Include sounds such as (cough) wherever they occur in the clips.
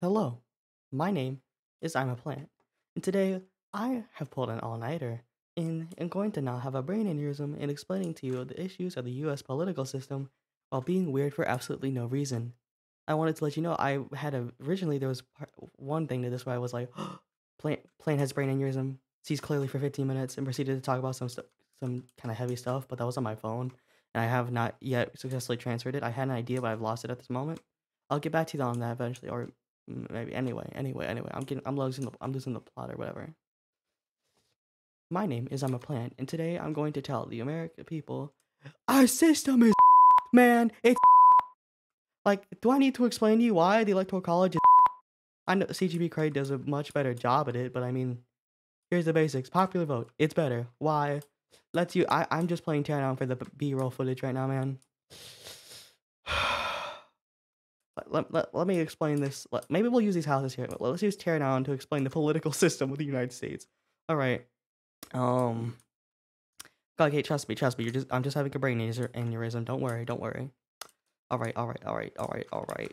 Hello, my name is I'm a Plant, and today I have pulled an all nighter and am going to now have a brain aneurysm in explaining to you the issues of the US political system while being weird for absolutely no reason. I wanted to let you know I had a, originally there was part, one thing to this where I was like, (gasps) Plant, Plant has brain aneurysm, sees clearly for 15 minutes, and proceeded to talk about some some kind of heavy stuff, but that was on my phone, and I have not yet successfully transferred it. I had an idea, but I've lost it at this moment. I'll get back to you on that eventually, or maybe anyway, anyway, anyway. I'm getting, I'm losing the, I'm losing the plot or whatever. My name is I'm a plant, and today I'm going to tell the American people our system is (laughs) man. It's (laughs) like, do I need to explain to you why the electoral college is? (laughs) I know CGP Grey does a much better job at it, but I mean, here's the basics: popular vote, it's better. Why? Let's you. I, I'm just playing teardown for the B-roll footage right now, man. Let, let, let me explain this. Let, maybe we'll use these houses here. But let's use Teardown to explain the political (laughs) system of the United States. All right. Um. Okay, trust me, trust me. You're just I'm just having a brain aneurysm. Don't worry, don't worry. All right, all right, all right, all right, all right.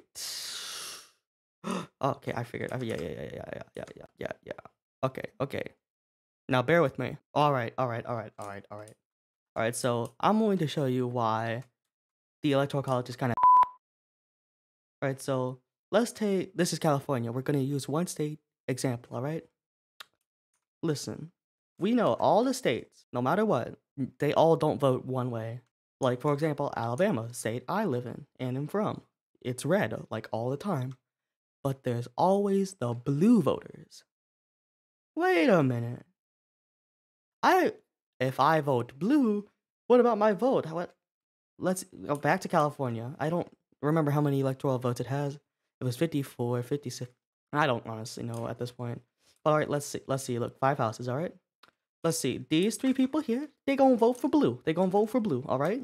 (gasps) okay, I figured. Yeah, yeah, yeah, yeah, yeah, yeah, yeah, yeah, yeah. Okay, okay. Now bear with me. All right, all right, all right, all right, all right. All right. So I'm going to show you why the electoral college is kind of all right, so let's take this is California. We're going to use one state example, all right? Listen, we know all the states, no matter what, they all don't vote one way. Like, for example, Alabama, state I live in and am from. It's red, uh, like all the time. But there's always the blue voters. Wait a minute. I if I vote blue, what about my vote? What let's go back to California. I don't remember how many electoral votes it has. It was 54, 56. I don't honestly know at this point. But all right, let's see. Let's see. Look, five houses. All right. Let's see. These three people here, they gonna vote for blue. They gonna vote for blue. All right.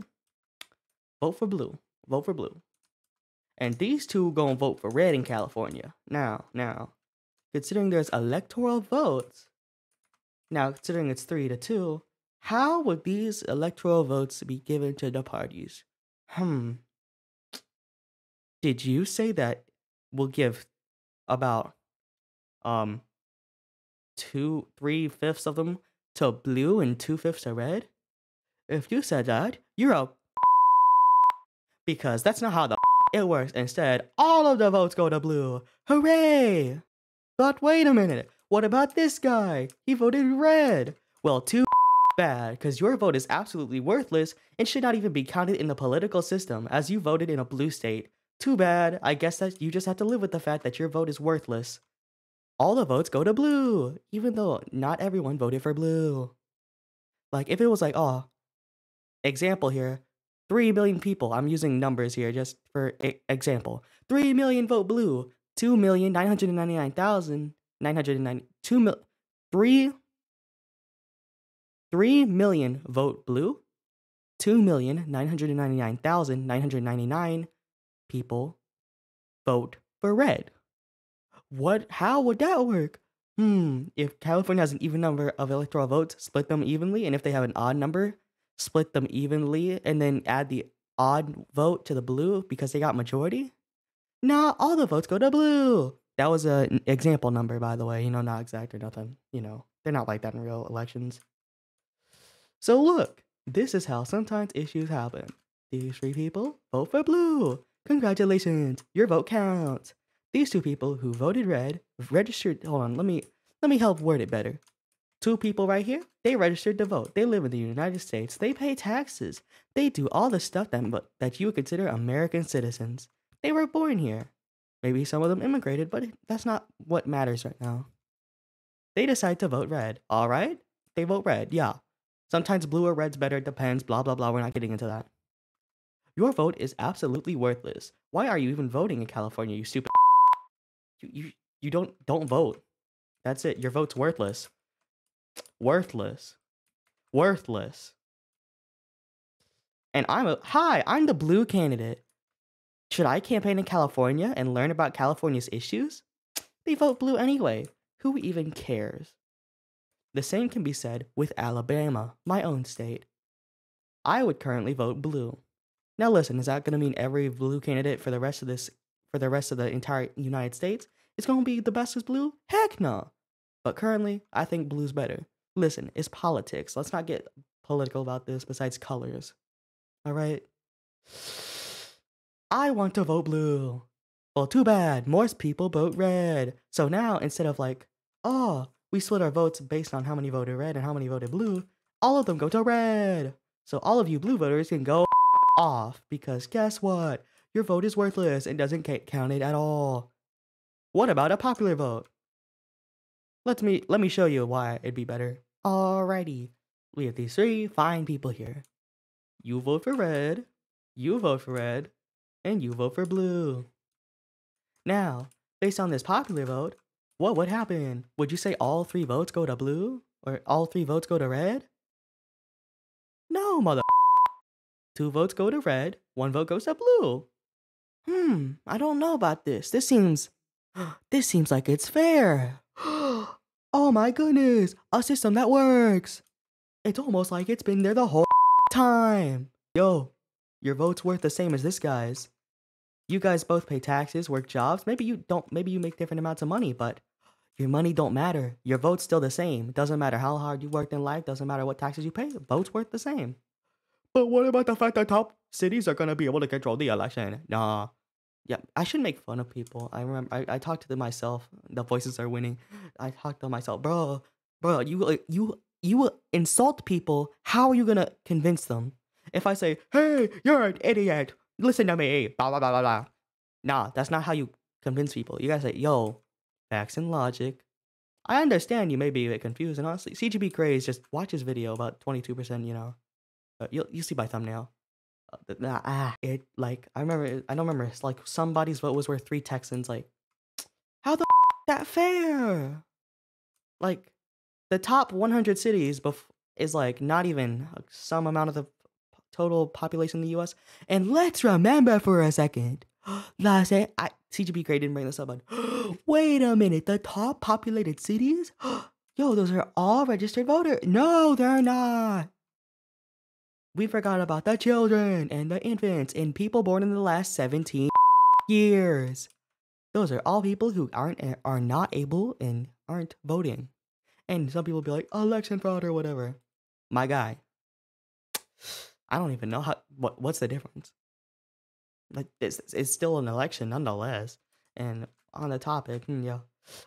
Vote for blue. Vote for blue. And these two gonna vote for red in California. Now, now, considering there's electoral votes, now considering it's three to two, how would these electoral votes be given to the parties? Hmm. Did you say that we'll give about um two three fifths of them to blue and two fifths to red? If you said that, you're a (laughs) because that's not how the (laughs) it works. Instead, all of the votes go to blue. Hooray! But wait a minute. What about this guy? He voted red. Well, too (laughs) bad, because your vote is absolutely worthless and should not even be counted in the political system as you voted in a blue state. Too bad. I guess that you just have to live with the fact that your vote is worthless. All the votes go to blue, even though not everyone voted for blue. Like, if it was like, oh, example here, 3 million people, I'm using numbers here just for example. 3 million vote blue, 2,999,990, 2 mil, 3, 3 million vote blue, 2,999,999 people vote for red. What? How would that work? Hmm. If California has an even number of electoral votes, split them evenly, and if they have an odd number, split them evenly, and then add the odd vote to the blue because they got majority. Nah, all the votes go to blue. That was an example number, by the way. You know, not exact or nothing. You know, they're not like that in real elections. So look, this is how sometimes issues happen. These three people vote for blue. Congratulations, your vote counts. These two people who voted red registered. Hold on, let me let me help word it better. Two people right here, they registered to vote. They live in the United States. They pay taxes. They do all the stuff that that you would consider American citizens. They were born here. Maybe some of them immigrated, but that's not what matters right now. They decide to vote red. All right, they vote red. Yeah. Sometimes blue or red's better. Depends. Blah blah blah. We're not getting into that. Your vote is absolutely worthless. Why are you even voting in California, you stupid? You you you don't don't vote. That's it. Your vote's worthless. Worthless. Worthless. And I'm a hi, I'm the blue candidate. Should I campaign in California and learn about California's issues? They vote blue anyway. Who even cares? The same can be said with Alabama, my own state. I would currently vote blue. Now listen, is that going to mean every blue candidate for the rest of this for the rest of the entire United States? it's gonna be the best is blue? Heck no. But currently, I think blue's better. Listen, it's politics. Let's not get political about this besides colors. All right? I want to vote blue. Well, too bad. Most people vote red. So now, instead of like, oh, we split our votes based on how many voted red and how many voted blue, all of them go to red. So all of you blue voters can go off because guess what? Your vote is worthless and doesn't get counted at all. What about a popular vote? Let me let me show you why it'd be better. Alrighty. We have these three fine people here. You vote for red, you vote for red, and you vote for blue. Now, based on this popular vote, what would happen? Would you say all three votes go to blue? Or all three votes go to red? No, mother. Two votes go to red, one vote goes to blue. Hmm, I don't know about this. This seems. (gasps) This seems like it's fair. (gasps) oh my goodness, a system that works. It's almost like it's been there the whole (laughs) time. Yo, your vote's worth the same as this guy's. You guys both pay taxes, work jobs. Maybe you don't, maybe you make different amounts of money, but your money don't matter. Your vote's still the same. Doesn't matter how hard you worked in life, doesn't matter what taxes you pay. Vote's worth the same. But what about the fact that top cities are gonna be able to control the election? Nah. Yeah, I should make fun of people. I remember I, I talked to myself. The voices are winning. I talked to myself, bro, bro. You you you insult people. How are you gonna convince them? If I say, "Hey, you're an idiot," listen to me, blah blah blah blah blah. Nah, that's not how you convince people. You gotta say, "Yo, facts and logic." I understand you may be a bit confused, and honestly, CGP Grey just watch his video about twenty two percent. You know, uh, you'll you see by thumbnail. Uh, ah, it like I remember. I don't remember. It's like somebody's vote was worth three Texans. Like, (tsk) how the that fair? Like, the top one hundred cities bef- is like not even some amount of the total population in the U.S. And let's remember for a second, (gasps) last I CGP Grey didn't bring this up, but (gasps) wait a minute, the top populated cities, (gasps) yo, those are all registered voters. No, they're not. We forgot about the children and the infants and people born in the last 17 years. Those are all people who aren't are not able and aren't voting. And some people be like election fraud or whatever. My guy, I don't even know how what what's the difference. Like it's it's still an election nonetheless. And on the topic, hmm, yeah,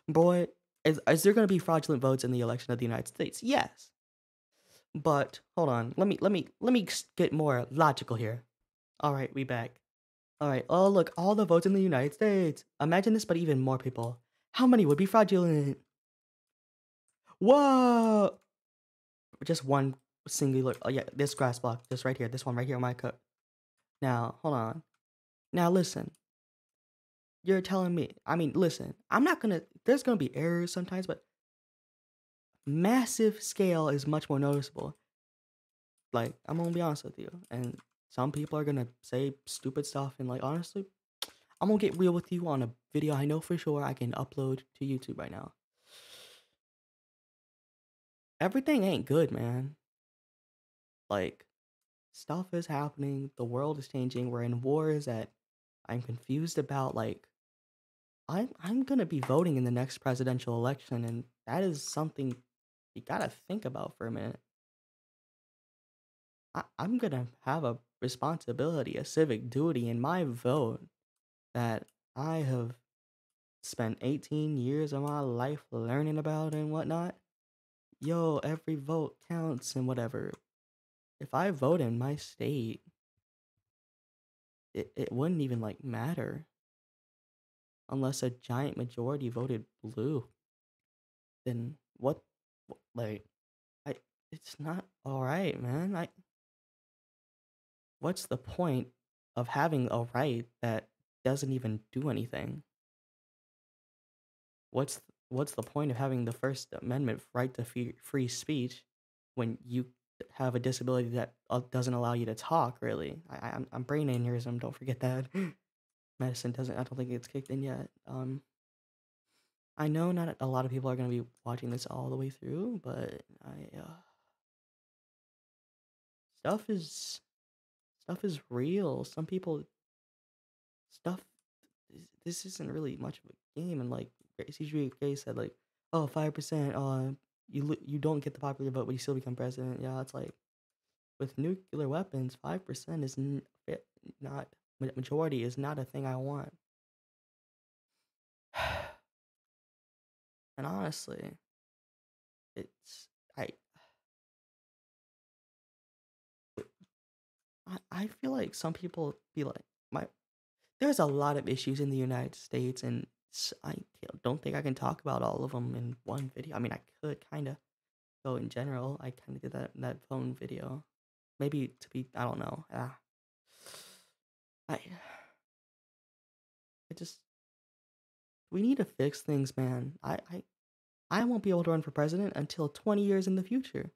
boy, is is there going to be fraudulent votes in the election of the United States? Yes. But hold on, let me let me let me get more logical here. All right, we back. All right. Oh look, all the votes in the United States. Imagine this, but even more people. How many would be fraudulent? Whoa! Just one singular. Oh yeah, this grass block, this right here, this one right here on my cup. Now, hold on. Now listen. You're telling me. I mean, listen. I'm not gonna. There's gonna be errors sometimes, but massive scale is much more noticeable. Like I'm gonna be honest with you, and some people are gonna say stupid stuff, and like honestly, I'm gonna get real with you on a video I know for sure I can upload to YouTube right now. Everything ain't good, man. Like, stuff is happening. The world is changing. We're in wars that I'm confused about. Like, I'm I'm gonna be voting in the next presidential election, and that is something you gotta think about for a minute. I, I'm gonna have a responsibility, a civic duty in my vote that I have spent 18 years of my life learning about and whatnot. Yo, every vote counts and whatever if I vote in my state, it, it wouldn't even like matter unless a giant majority voted blue. Then what like I it's not all right, man. I what's the point of having a right that doesn't even do anything? What's what's the point of having the First Amendment right to free, free speech when you have a disability that uh, doesn't allow you to talk. Really, I, I'm I'm brain aneurysm. Don't forget that. (laughs) Medicine doesn't. I don't think it's kicked in yet. Um, I know not a lot of people are gonna be watching this all the way through, but I uh, stuff is stuff is real. Some people stuff. This isn't really much of a game and like CJ said like, oh, 5%, uh, you you don't get the popular vote, but you still become president. Yeah, it's like with nuclear weapons, 5% is not majority is not a thing I want. (sighs) (sighs) and honestly, it's I I feel like some people be like my there's a lot of issues in the United States and I don't think I can talk about all of them in one video. I mean, I could kind of go in general. I kind of did that that phone video. Maybe to be I don't know. Ah. I I just we need to fix things, man. I I I won't be able to run for president until 20 years in the future.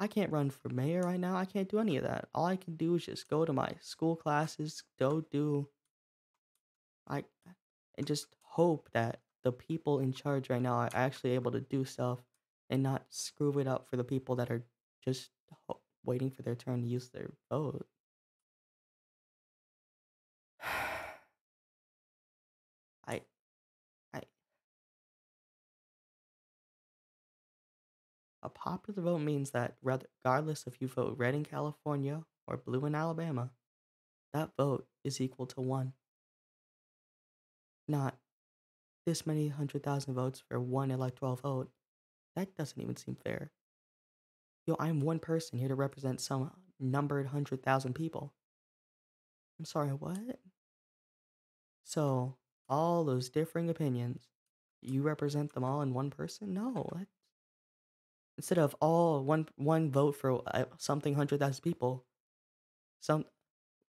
I can't run for mayor right now. I can't do any of that. All I can do is just go to my school classes, go do I and just hope that the people in charge right now are actually able to do stuff and not screw it up for the people that are just waiting for their turn to use their vote. Popular vote means that regardless if you vote red in California or blue in Alabama, that vote is equal to one. Not this many hundred thousand votes for one electoral vote. That doesn't even seem fair. Yo, I'm one person here to represent some numbered hundred thousand people. I'm sorry, what? So, all those differing opinions, you represent them all in one person? No, that's instead of all one one vote for uh, something hundred thousand people, some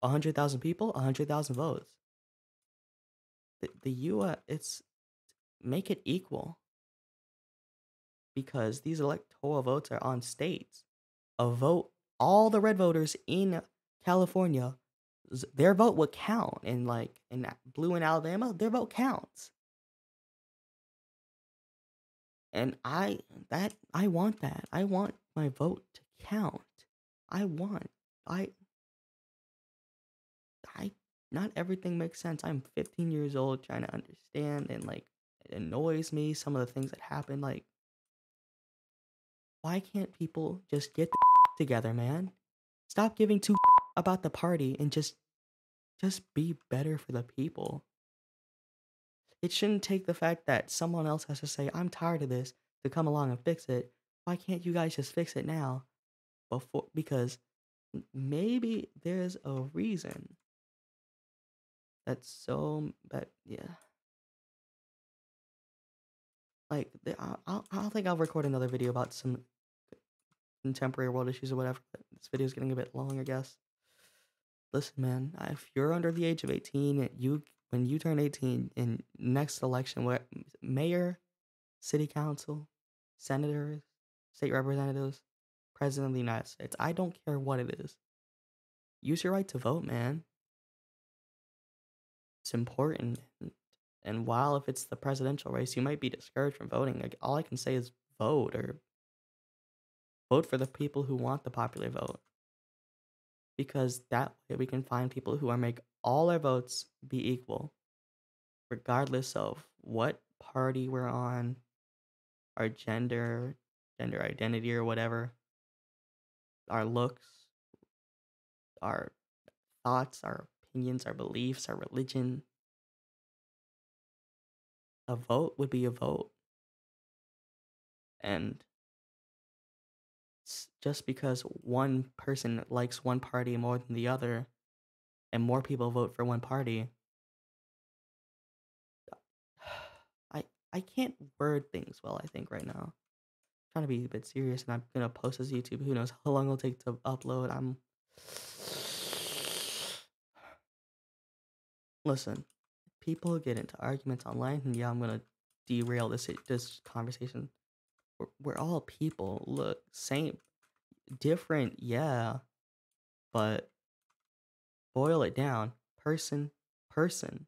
hundred thousand people, hundred thousand votes. The the U.S. it's make it equal because these electoral votes are on states. A vote, all the red voters in California, their vote would count, and like in blue in Alabama, their vote counts. And I that I want that. I want my vote to count. I want I I not everything makes sense. I'm 15 years old trying to understand and like it annoys me some of the things that happen like why can't people just get (laughs) together, man? Stop giving two (laughs) about the party and just just be better for the people. It shouldn't take the fact that someone else has to say, I'm tired of this, to come along and fix it. Why can't you guys just fix it now? Before because maybe there's a reason. That's so but yeah. Like I I think I'll record another video about some contemporary world issues or whatever. This video is getting a bit long, I guess. Listen, man, if you're under the age of 18, you when you turn 18 in next election, where mayor, city council, senators, state representatives, president of the United States, I don't care what it is. Use your right to vote, man. It's important. And while if it's the presidential race, you might be discouraged from voting. Like, all I can say is vote or vote for the people who want the popular vote. Because that way we can find people who are make all our votes be equal, regardless of what party we're on, our gender, gender identity, or whatever, our looks, our thoughts, our opinions, our beliefs, our religion. A vote would be a vote. And just because one person likes one party more than the other and more people vote for one party. (sighs) I i can't word things well i think right now. I'm trying to be a bit serious and i'm gonna post this youtube who knows how long it'll take to upload i'm (sighs) listen people get into arguments online and yeah i'm gonna derail this this conversation. We're, we're all people look same different yeah but boil it down person person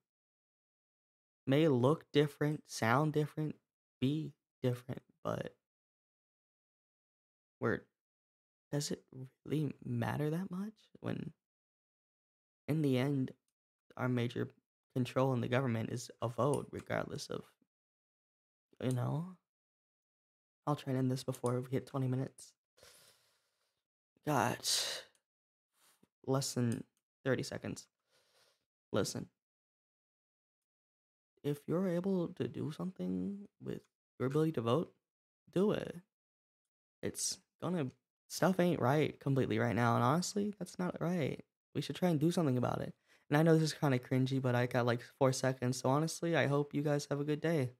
may look different sound different be different but where does it really matter that much when in the end our major control in the government is a vote, regardless of, you know. I'll try and end this before we hit 20 minutes. Got less than 30 seconds. Listen, if you're able to do something with your ability to vote, do it. It's gonna stuff ain't right completely right now, and honestly, that's not right. We should try and do something about it. And I know this is kind of cringy, but I got like four seconds, so honestly, I hope you guys have a good day.